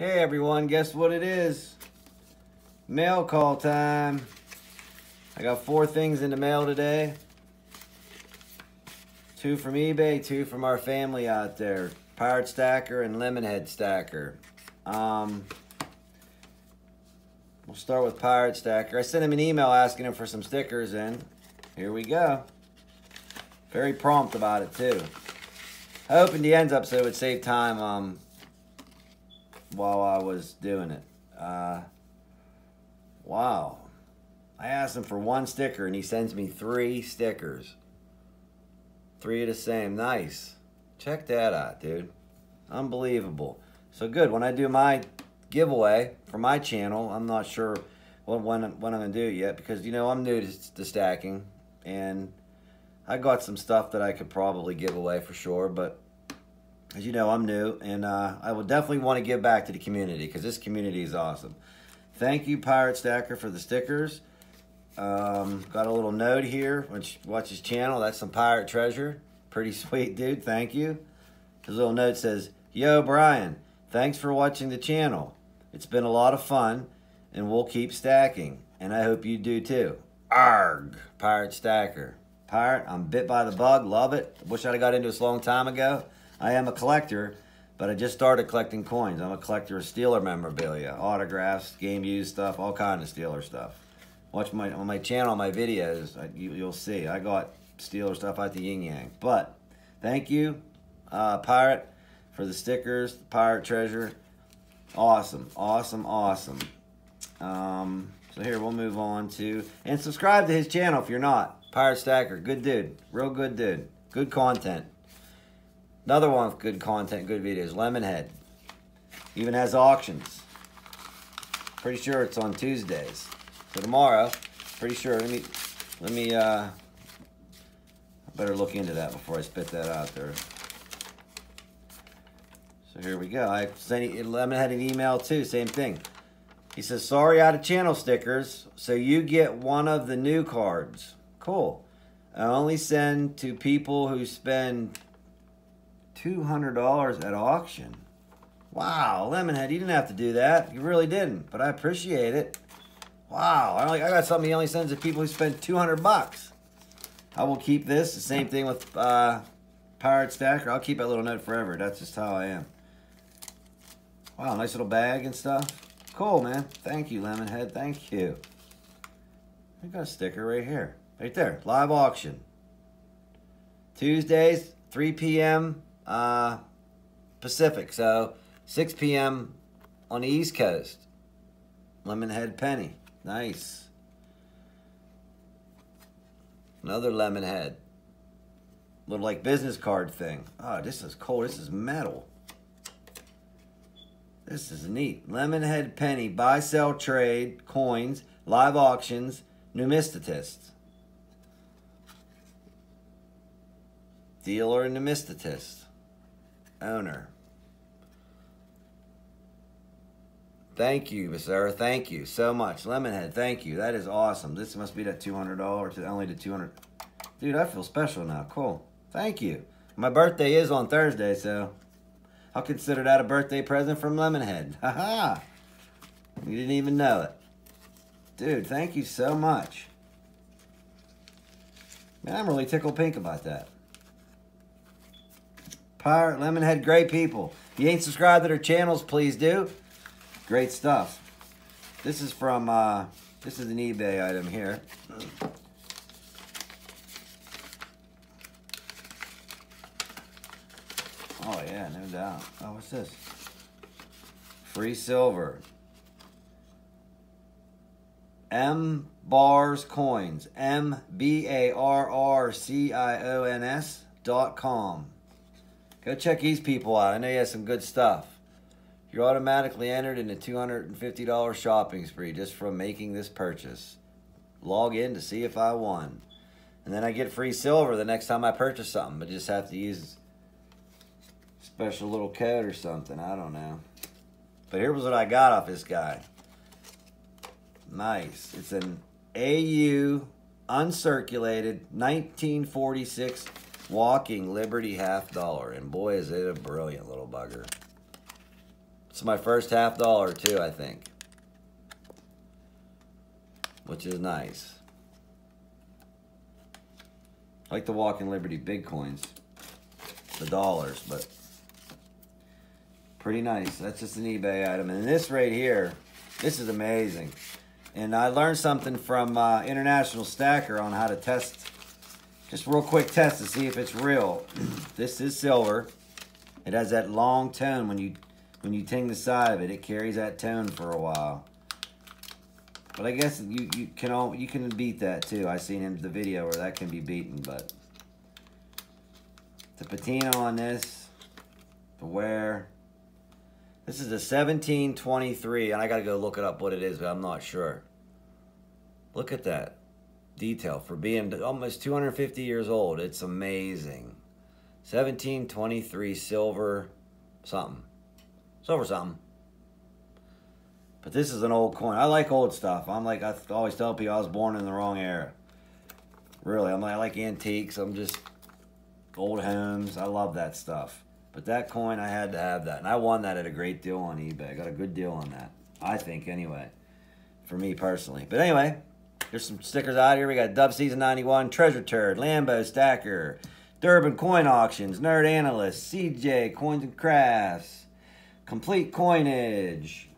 Hey everyone, guess what it is? Mail call time. I got four things in the mail today. Two from eBay, two from our family out there. Pirate Stacker and Lemonhead Stacker. Um, we'll start with Pirate Stacker. I sent him an email asking him for some stickers and here we go. Very prompt about it too. I opened the ends up so it would save time um, while I was doing it. Uh, wow. I asked him for one sticker and he sends me three stickers. Three of the same. Nice. Check that out, dude. Unbelievable. So good. When I do my giveaway for my channel, I'm not sure what, when, when I'm going to do yet because, you know, I'm new to, to stacking and I got some stuff that I could probably give away for sure, but as you know, I'm new, and uh, I will definitely want to give back to the community because this community is awesome. Thank you, Pirate Stacker, for the stickers. Um, got a little note here, which watch his channel. That's some pirate treasure. Pretty sweet, dude. Thank you. His little note says, Yo, Brian, thanks for watching the channel. It's been a lot of fun, and we'll keep stacking. And I hope you do too. Arg, Pirate Stacker. Pirate, I'm bit by the bug. Love it. Wish I'd have got into this a long time ago. I am a collector, but I just started collecting coins. I'm a collector of Steeler memorabilia, autographs, game used stuff, all kind of Steeler stuff. Watch my on my channel, my videos, I, you, will see. I got Steeler stuff at the Yin Yang. But thank you, uh, Pirate, for the stickers, the Pirate Treasure. Awesome, awesome, awesome. Um, so here, we'll move on to, and subscribe to his channel if you're not. Pirate Stacker, good dude, real good dude, good content. Another one with good content, good videos. Lemonhead. Even has auctions. Pretty sure it's on Tuesdays. So tomorrow, pretty sure. Let me, let me. Uh, I better look into that before I spit that out there. So here we go. I sent Lemonhead an email too. Same thing. He says, "Sorry, out of channel stickers. So you get one of the new cards. Cool. I only send to people who spend $200 at auction. Wow, Lemonhead, you didn't have to do that. You really didn't, but I appreciate it. Wow, I, only, I got something he only sends to people who spend 200 bucks. I will keep this. The same thing with uh, Pirate Stacker. I'll keep that little note forever. That's just how I am. Wow, nice little bag and stuff. Cool, man. Thank you, Lemonhead. Thank you. I got a sticker right here. Right there. Live auction. Tuesdays, 3 p.m uh, Pacific. So 6 p.m. on the East Coast. Lemonhead Penny. Nice. Another Lemonhead. Little like business card thing. Oh, this is cool. This is metal. This is neat. Lemonhead Penny. Buy, sell, trade, coins, live auctions, numismatist. Dealer and numismatist owner. Thank you, sir. Thank you so much. Lemonhead, thank you. That is awesome. This must be that $200 to only the 200 Dude, I feel special now. Cool. Thank you. My birthday is on Thursday, so I'll consider that a birthday present from Lemonhead. Haha. you didn't even know it. Dude, thank you so much. Man, I'm really tickled pink about that. Pirate Lemonhead, great people. If you ain't subscribed to their channels, please do. Great stuff. This is from, uh, this is an eBay item here. Oh, yeah, no doubt. Oh, what's this? Free silver. M Bars Coins. M B A R R C I O N S dot com. Go check these people out. I know you have some good stuff. You're automatically entered in a $250 shopping spree just from making this purchase. Log in to see if I won. And then I get free silver the next time I purchase something. I just have to use special little code or something. I don't know. But here was what I got off this guy. Nice. It's an AU uncirculated 1946 walking Liberty half dollar. And boy, is it a brilliant little bugger. It's my first half dollar too, I think. Which is nice. I like the Walking Liberty big coins. The dollars, but pretty nice. That's just an eBay item. And this right here, this is amazing. And I learned something from uh, International Stacker on how to test, just real quick test to see if it's real. this is silver. It has that long tone when you when you ting the side of it. It carries that tone for a while. But I guess you, you can all you can beat that too. I seen him the video where that can be beaten, but the patina on this, the wear. This is a 1723, and I gotta go look it up what it is, but I'm not sure. Look at that detail for being almost 250 years old. It's amazing. 1723 silver something. Silver something. But this is an old coin. I like old stuff. I'm like, I always tell people I was born in the wrong era. Really, I'm like, I like antiques. I'm just old homes. I love that stuff. But that coin, I had to have that. And I won that at a great deal on eBay. I got a good deal on that. I think, anyway. For me personally. But anyway, there's some stickers out here. We got Dub Season 91, Treasure Turd, Lambo Stacker, Durban Coin Auctions, Nerd Analyst, CJ Coins and Crafts, Complete Coinage.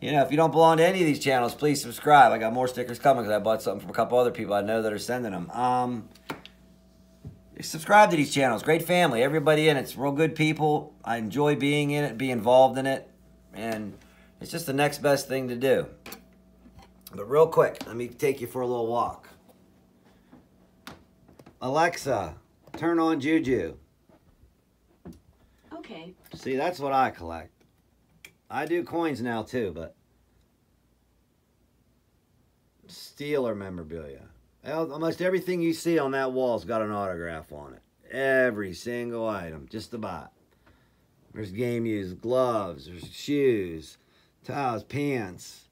You know, if you don't belong to any of these channels, please subscribe. I got more stickers coming because I bought something from a couple other people I know that are sending them. Um, subscribe to these channels. Great family. Everybody in it's real good people. I enjoy being in it, be involved in it. And it's just the next best thing to do. But real quick, let me take you for a little walk. Alexa, turn on Juju. Okay. See, that's what I collect. I do coins now too, but Steeler memorabilia. Almost everything you see on that wall's got an autograph on it. Every single item, just about. There's game used gloves, there's shoes, towels, pants,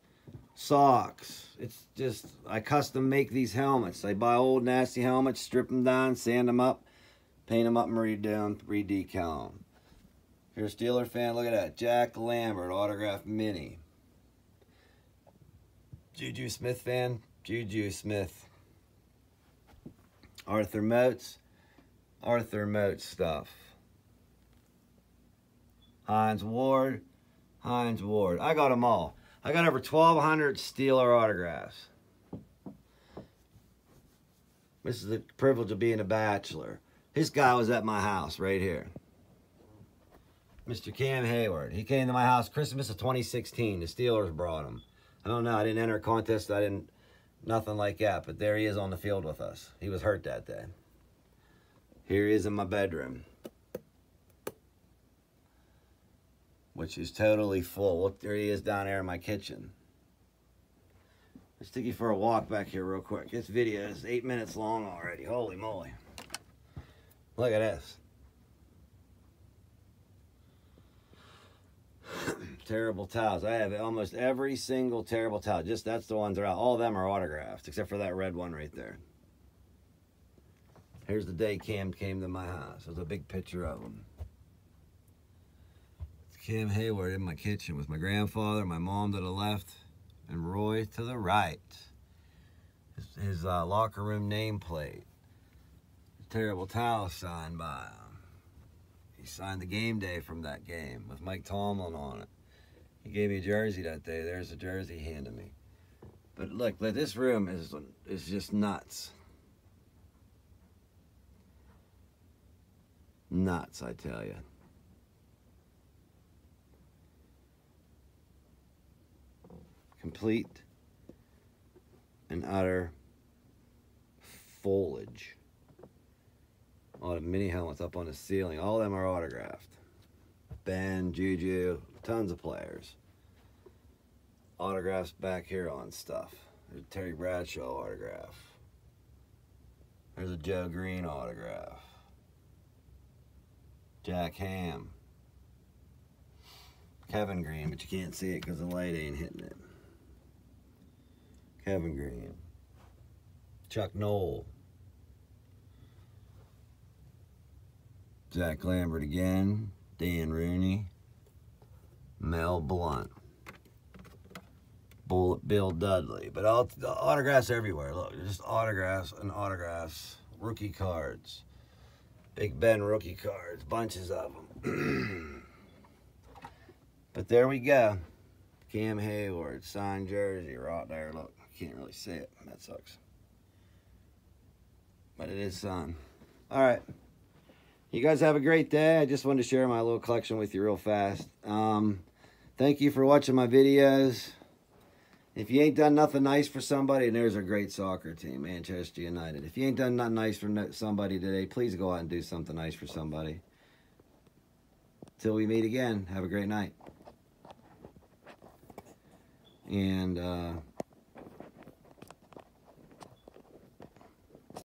socks. It's just, I custom make these helmets. I buy old nasty helmets, strip them down, sand them up, paint them up and redo them, re-decal them. If you're a Steeler fan, look at that. Jack Lambert, autograph mini. Juju Smith fan, Juju Smith. Arthur Moats, Arthur Moats stuff. Hines Ward, Hines Ward. I got them all. I got over 1,200 Steeler autographs. This is the privilege of being a bachelor. This guy was at my house right here. Mr. Cam Heyward. He came to my house Christmas of 2016. The Steelers brought him. I don't know. I didn't enter a contest. I didn't Nothing like that, but there he is on the field with us. He was hurt that day. Here he is in my bedroom. Which is totally full. Look, there he is down there in my kitchen. Let's take you for a walk back here real quick. This video is eight minutes long already. Holy moly. Look at this. terrible towels. I have almost every single terrible towel. Just that's the ones that are out. All of them are autographed, except for that red one right there. Here's the day Cam came to my house. There's a big picture of him. Cam Heyward in my kitchen with my grandfather, my mom to the left, and Roy to the right. His, his uh, locker room nameplate. Terrible towel signed by him. He signed the game day from that game with Mike Tomlin on it. He gave me a jersey that day. There's a jersey he handed me. But look, this room is is just nuts. Nuts, I tell you. Complete and utter foliage. A lot of mini helmets up on the ceiling. All of them are autographed. Ben, Juju, tons of players. Autographs back here on stuff. There's Terry Bradshaw autograph. There's a Joe Greene autograph. Jack Ham. Kevin Greene, but you can't see it because the light ain't hitting it. Kevin Greene, Chuck Noll. Jack Lambert again. Dan Rooney. Mel Blount. Bullet Bill Dudley. But all autographs everywhere. Look, just autographs and autographs. Rookie cards. Big Ben rookie cards. Bunches of them. but there we go. Cam Heyward, signed jersey, right there. Look, can't really see it. That sucks. But it is signed. All right. You guys have a great day. I just wanted to share my little collection with you real fast. Um, thank you for watching my videos. If you ain't done nothing nice for somebody, and there's a great soccer team, Manchester United. If you ain't done nothing nice for somebody today, please go out and do something nice for somebody. Till we meet again, have a great night. And uh,